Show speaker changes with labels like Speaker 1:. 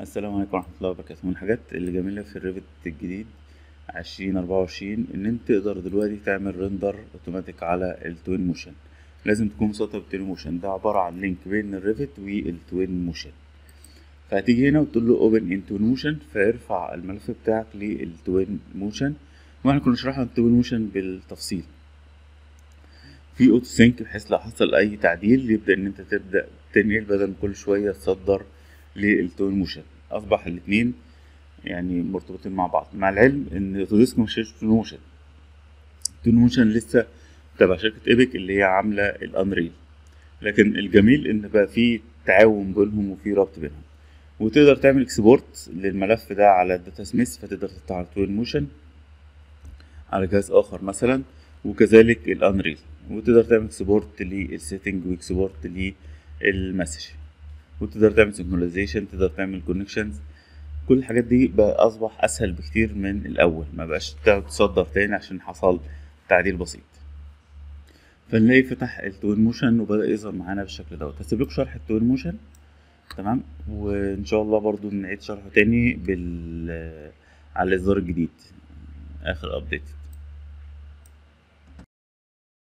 Speaker 1: السلام عليكم ورحمة الله وبركاته. من الحاجات اللي جميلة في ال Revit الجديد عشرين أربعة وعشرين إن أنت تقدر دلوقتي تعمل render أوتوماتيك على ال Twinmotion لازم تكون مسطب ال Twinmotion ده عبارة عن link بين ال Revit وال Twinmotion فهتيجي هنا وتقول له open in Twinmotion فيرفع الملف بتاعك لل Twinmotion وإحنا كنا شرحنا ال Twinmotion بالتفصيل. في auto sync بحيث لو حصل أي تعديل يبدأ إن أنت تبدأ تنقل بدل كل شوية تصدر لل Twinmotion. أصبح الاتنين يعني مرتبطين مع بعض مع العلم إن Autodesk مش Twinmotion. Twinmotion لسه تبع شركة Epic اللي هي عاملة ال Unreal. لكن الجميل إن بقى في تعاون بينهم وفي ربط بينهم. وتقدر تعمل export للملف ده على ال Datasmith فتقدر تفتح على Twinmotion على جهاز آخر مثلا وكذلك ال Unreal. وتقدر تعمل export لل setting و export لل message وتقدر تعمل synchronization تقدر تعمل connections كل الحاجات دي بقى أصبح أسهل بكتير من الأول. ما بقاش تصدر تاني عشان حصل تعديل بسيط. فنلاقي فتح ال Twinmotion وبدأ يظهر معانا بالشكل دوت. هسيب لكم شرح ال Twinmotion تمام؟ وإن شاء الله برضو نعيد شرحه تاني بال على الإصدار الجديد. آخر ابديت